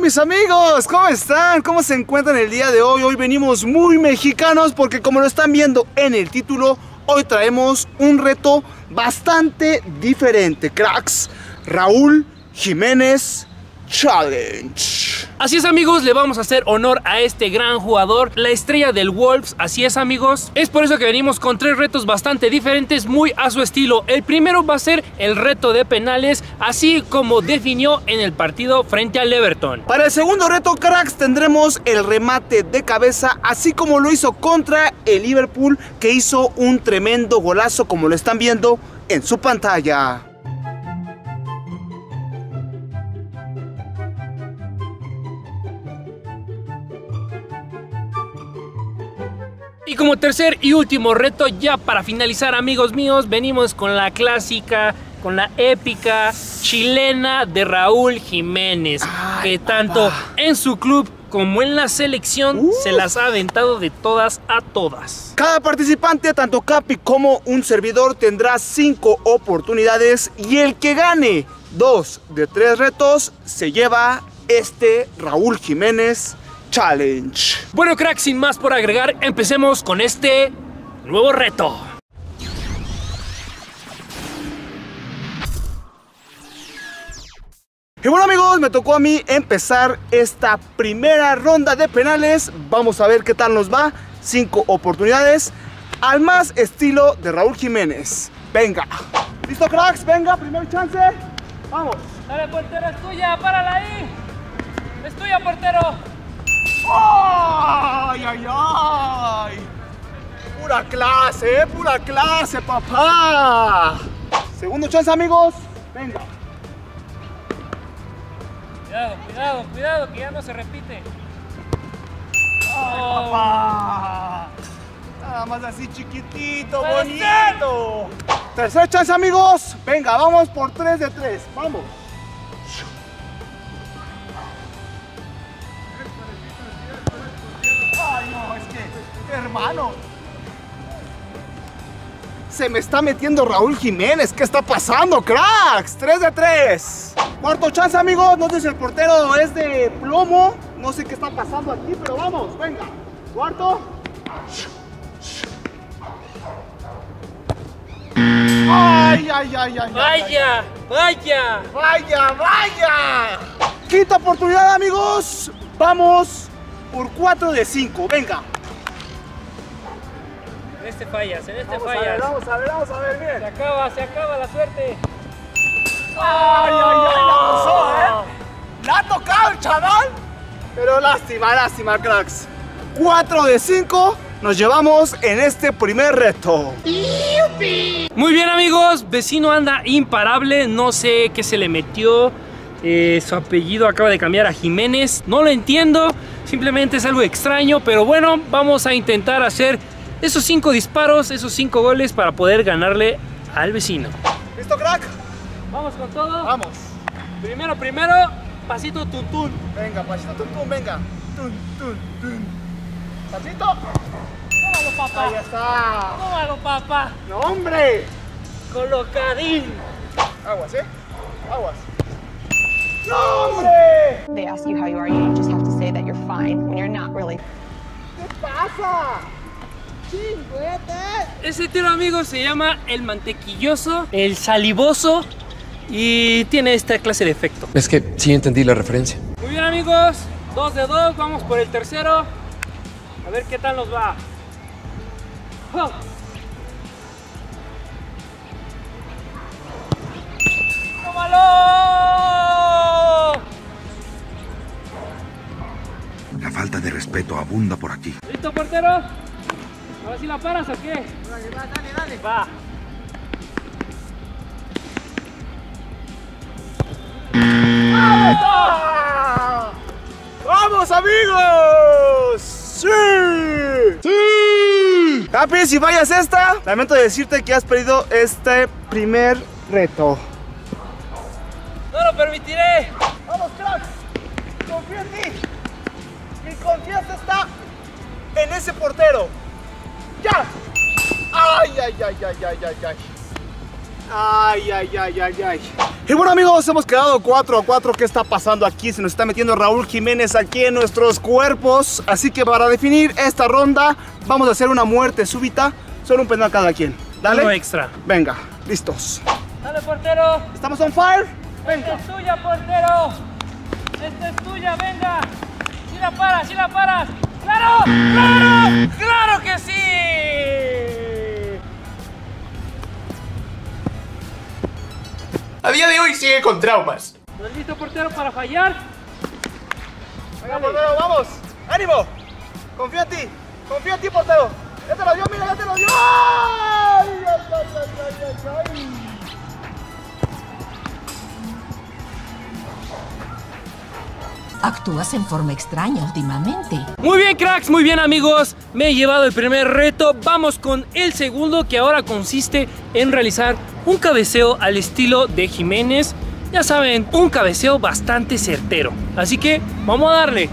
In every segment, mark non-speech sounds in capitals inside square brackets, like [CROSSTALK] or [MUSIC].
mis amigos? ¿Cómo están? ¿Cómo se encuentran el día de hoy? Hoy venimos muy mexicanos porque como lo están viendo en el título, hoy traemos un reto bastante diferente, cracks. Raúl Jiménez Challenge. Así es amigos, le vamos a hacer honor a este gran jugador, la estrella del Wolves, así es amigos. Es por eso que venimos con tres retos bastante diferentes, muy a su estilo. El primero va a ser el reto de penales, así como definió en el partido frente al Everton. Para el segundo reto, cracks, tendremos el remate de cabeza, así como lo hizo contra el Liverpool, que hizo un tremendo golazo, como lo están viendo en su pantalla. Y como tercer y último reto, ya para finalizar amigos míos, venimos con la clásica, con la épica chilena de Raúl Jiménez, Ay, que tanto papá. en su club como en la selección Uf. se las ha aventado de todas a todas. Cada participante, tanto Capi como un servidor, tendrá cinco oportunidades y el que gane dos de tres retos se lleva este Raúl Jiménez Challenge. Bueno crack, sin más por agregar, empecemos con este nuevo reto. Y bueno amigos, me tocó a mí empezar esta primera ronda de penales. Vamos a ver qué tal nos va. Cinco oportunidades al más estilo de Raúl Jiménez. Venga. ¿Listo cracks? Venga, primer chance. Vamos. Dale portero, es tuya, párala ahí. Es tuya portero. ¡Ay, ay, ay! Pura clase, ¿eh? Pura clase, papá. Segundo chance, amigos. Venga. Cuidado, cuidado, cuidado, que ya no se repite. Ay, Oh. papá. Nada más así chiquitito, ¡Puede bonito. Tercer chance, amigos. Venga, vamos por tres de tres. Vamos. Hermano. Se me está metiendo Raúl Jiménez. ¿Qué está pasando, cracks? 3 de 3. Cuarto chance, amigos. No sé si el portero es de plomo. No sé qué está pasando aquí, pero vamos, venga. Cuarto. Ay, ay, ay, ay. ay, ay. Vaya, vaya. Vaya, vaya. Quinta oportunidad, amigos. Vamos por 4 de 5. Venga. En este fallas, en este Vamos a ver, vamos a ver, vamos a ver Se bien. acaba, se acaba la suerte. Ay, ay, ay, la pasó, ¿eh? La ha tocado el chaval. Pero lástima, lástima, cracks. 4 de 5 nos llevamos en este primer reto. Muy bien amigos, vecino anda imparable, no sé qué se le metió, eh, su apellido acaba de cambiar a Jiménez, no lo entiendo, simplemente es algo extraño, pero bueno, vamos a intentar hacer esos cinco disparos, esos cinco goles para poder ganarle al vecino. ¿Listo, crack? Vamos con todo. Vamos. Primero, primero, pasito tuntún. Venga, pasito, tum, tum, venga. Tum, tum, tum. Pasito. Tómalo papá, Ahí está. tómalo papá, No, hombre. colocadín. Aguas, ¿eh? Aguas. ¡No, hombre! they ask you how you are, you just have to say that you're fine when you're not really. ¿Qué pasa? ¡Chingüete! Ese tiro, amigos, se llama el mantequilloso, el salivoso y tiene esta clase de efecto. Es que sí entendí la referencia. Muy bien, amigos, dos de dos, vamos por el tercero. A ver qué tal nos va. ¡Oh! ¡Tómalo! La falta de respeto abunda por aquí. ¿Listo, portero? ¿Ahora sí la paras o qué? Dale, dale, dale. Va. ¡Ah! ¡Vamos, amigos! ¡Sí! ¡Sí! Capi, si fallas esta, lamento decirte que has perdido este primer reto. No lo permitiré. ¡Vamos, cracks! ¡Confío en ti! Mi confianza está en ese portero. ¡Ya! ¡Ay, ay, ay, ay, ay, ay, ay! Ay, ay, ay, ay, ay. Y bueno amigos, hemos quedado 4 a 4. ¿Qué está pasando aquí? Se nos está metiendo Raúl Jiménez aquí en nuestros cuerpos. Así que para definir esta ronda, vamos a hacer una muerte súbita. Solo un penal cada quien. Dale. Uno extra. Venga, listos. Dale, portero. ¿Estamos on fire? Esta Venga. es tuya, portero. Esta es tuya, venga. Si la paras, si la paras. ¡Claro! ¡Claro! ¡Claro que sí! A día de hoy sigue con traumas. ¿Estás listo, portero, para fallar? Venga, portero, vamos. ¡Ánimo! Confío en ti. Confío en ti, portero. Ya te lo dio, mira, ya te lo dio. ¡Ay, ay, ay, ay, ay, Actúas en forma extraña últimamente. Muy bien, cracks, muy bien, amigos. Me he llevado el primer reto. Vamos con el segundo, que ahora consiste en realizar un cabeceo al estilo de Jiménez. Ya saben, un cabeceo bastante certero. Así que vamos a darle.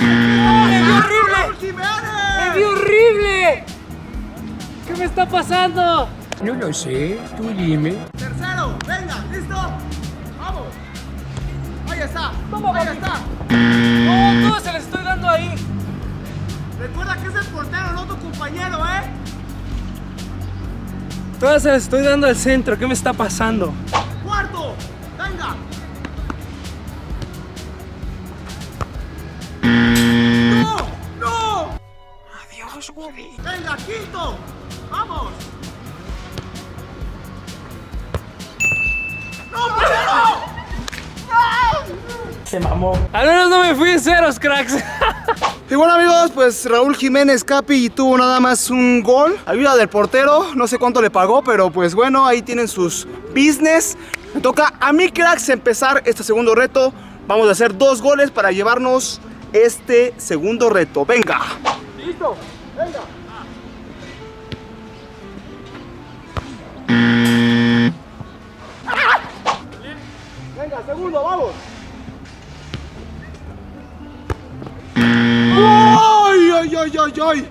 ¡Me dio horrible! ¡Raúl Jiménez! ¡Me dio horrible! ¿Qué me está pasando? No lo sé, tú dime. Tercero, venga, ¿listo? Vamos. Ahí está, Vamos, ahí está. ¡Oh, todo se le estoy dando ahí! Recuerda que es el portero, no tu compañero, ¿eh? Todas se las estoy dando al centro. ¿Qué me está pasando? Vamos. ¡No, portero! Se mamó. Al menos no me fui en ceros, cracks. Y bueno amigos, pues Raúl Jiménez Capi tuvo nada más un gol. Ayuda del portero, no sé cuánto le pagó, pero pues bueno, ahí tienen sus business. Me toca a mí cracks empezar este segundo reto. Vamos a hacer dos goles para llevarnos este segundo reto. Venga. Listo, venga. Segundo, vamos. ¡Ay, ay, ay, ay, ay!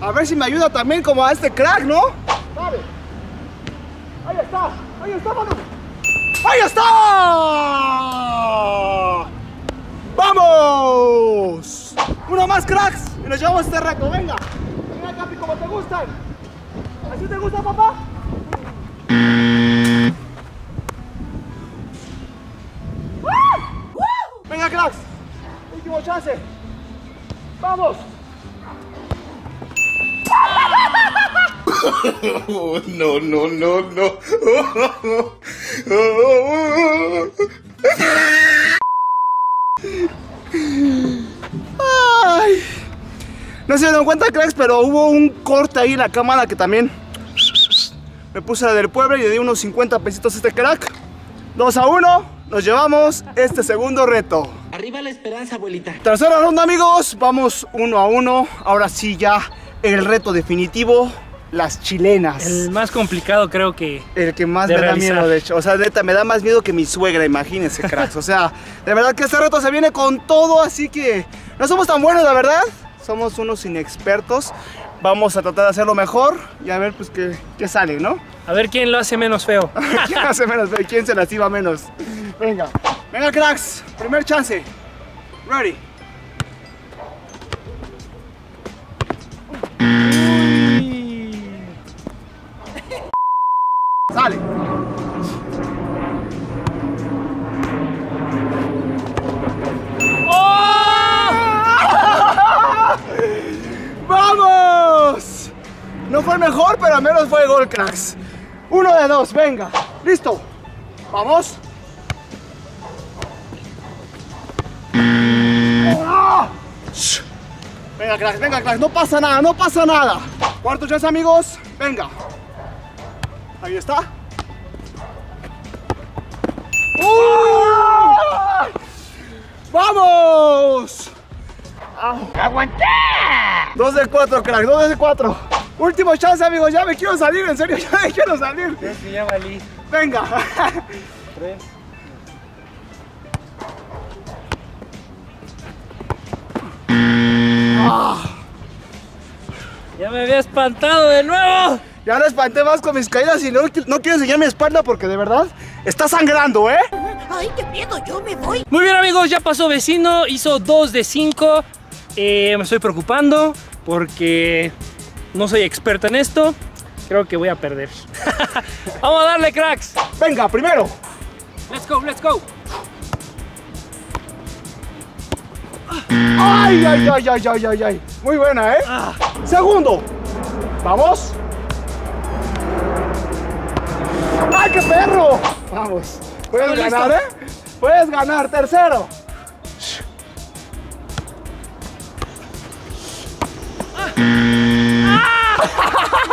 A ver si me ayuda también como a este crack, ¿no? Dale. Ahí está, ahí está, mano. ¡Ahí está! ¡Vamos! Uno más, cracks. Y nos llevamos este reto, venga. Venga, Capi, como te gustan. ¿Así te gusta, papá? Cracks. Último chance. ¡Vamos! Oh, [LAUGHS] no, no, no, no. ¡Ay! No se dieron cuenta, cracks, pero hubo un corte ahí en la cámara que también me puse la del pueblo y le di unos 50 pesitos a este crack. 2 a 1, nos llevamos este segundo reto. Arriba la esperanza, abuelita. Tercera ronda, amigos. Vamos uno a uno. Ahora sí, ya el reto definitivo: las chilenas. El más complicado creo que... El que más me da miedo, de hecho. O sea, neta, me da más miedo que mi suegra, imagínense, cracks. O sea, de verdad que este reto se viene con todo, así que no somos tan buenos, la verdad. Somos unos inexpertos. Vamos a tratar de hacerlo mejor y a ver, pues, qué, qué sale, ¿no? A ver quién lo hace menos feo. [LAUGHS] ¿Quién hace menos? ¿Quién se lastima menos? Venga. Venga, cracks. Primer chance. Ready. Sale. [LAUGHS] ¡Vamos! No fue mejor, pero al menos fue gol, cracks. Uno de dos, venga. Listo. Vamos. Venga, cracks, venga, cracks. No pasa nada, no pasa nada. Cuarto chance, amigos. Venga. Ahí está. ¡Uh! ¡Vamos! ¡Aguanté! Dos de cuatro, crack, dos de cuatro. Último chance, amigos. Ya me quiero salir, en serio, [LAUGHS] ya me quiero salir. Creo que ya valí. Venga. Ya me había espantado de nuevo. Ya lo espanté más con mis caídas y no, no quiero enseñar mi espalda porque de verdad está sangrando, ¿eh? Ay, qué miedo, yo me voy. Muy bien amigos, ya pasó vecino, hizo 2 de 5. me estoy preocupando porque no soy experto en esto. Creo que voy a perder. [LAUGHS] Vamos a darle cracks. Venga, primero. Let's go, let's go. Ay, ay, ay, ay, ay, ay, ay. Muy buena, ¿eh? Segundo. Vamos. ¡Ay, qué perro! Vamos. Puedes ganar. ¿eh? Puedes ganar. Tercero.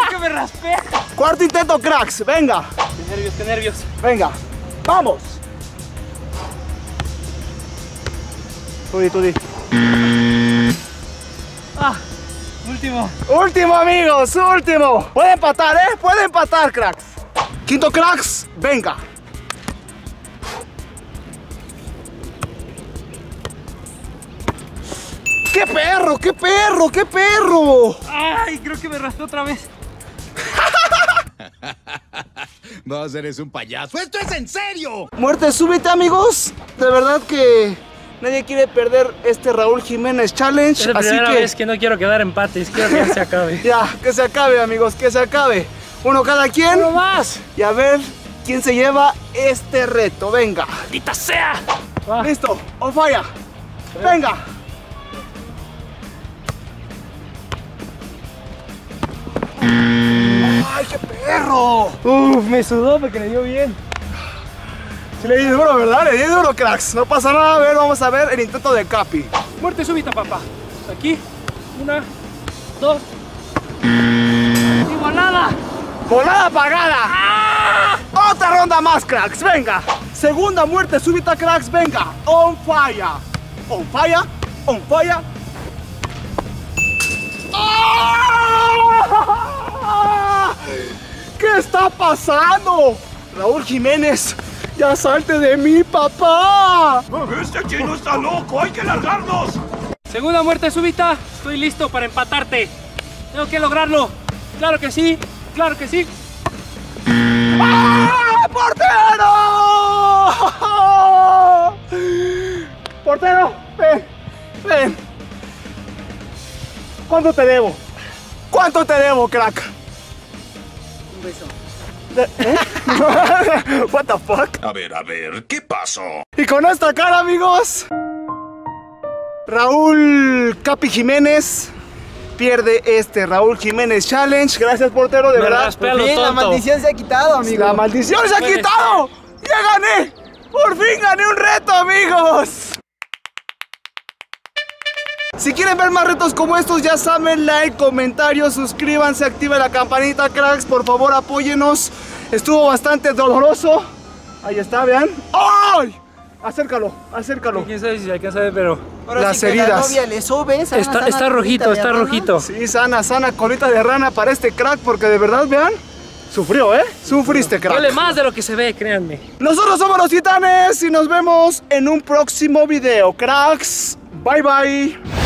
que me raspé. Cuarto intento, cracks. Venga. Qué nervios, qué nervios. Venga. Vamos. Tú di, tú di. Ah, último. Último, amigos, último. Puede empatar, ¿eh? Puede empatar, cracks. Quinto, cracks. Venga. ¡Qué perro! ¡Qué perro! ¡Qué perro! Ay, creo que me raspé otra vez. [LAUGHS] Vos eres un payaso. ¡Esto es en serio! Muerte súbita, amigos. De verdad que nadie quiere perder este Raúl Jiménez Challenge. Es la así primera que vez que no quiero quedar empates, quiero que se acabe. [LAUGHS] ya, que se acabe, amigos, que se acabe. Uno cada quien. ¡No más! Y a ver quién se lleva este reto. Venga. ¡Maldita sea! Va. Listo, on fire. Venga. ¡Ay, qué perro! Uf, me sudó porque le dio bien. Le di duro, ¿verdad? Le di duro, cracks. No pasa nada. A ver, vamos a ver el intento de Capi. Muerte súbita, papá. Aquí, una, dos. ¡Igualada! ¡Volada apagada! Otra ronda más, cracks. Venga. Segunda muerte súbita, cracks. Venga. On fire. On fire. On fire. ¡Ah! ¿Qué está pasando? Raúl Jiménez, ya salte de mí, papá. ¡Este chino está loco! ¡Hay que largarnos! Segunda muerte súbita, estoy listo para empatarte. Tengo que lograrlo. Claro que sí, claro que sí. ¡Ah, portero! Portero, ven, ven. ¿Cuánto te debo? ¿Cuánto te debo, crack? Un beso. [LAUGHS] What the fuck? A ver, a ver, ¿qué pasó? Y con esta cara, amigos, Raúl Capi Jiménez pierde este Raúl Jiménez Challenge. Gracias, portero, de Me verdad. raspé a lo tonto. se ha quitado, amigo. La maldición se ha quitado. ¡Ya gané! ¡Por fin gané un reto, amigos! Si quieren ver más retos como estos, ya saben, like, comentarios, suscríbanse, activen la campanita, cracks, por favor, apóyenos. Estuvo bastante doloroso. Ahí está, vean. ¡Ay! Acércalo, acércalo. Quién sabe si se alcanza a ver, pero. Las heridas. le sube, sana, Está, sana está rojito, está rana. rojito. Sí, sana, sana, colita de rana para este crack, porque de verdad, vean, sufrió, ¿eh? Sufriste, crack. Duele más de lo que se ve, créanme. Nosotros somos los titanes y nos vemos en un próximo video, cracks. Bye, bye.